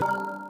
you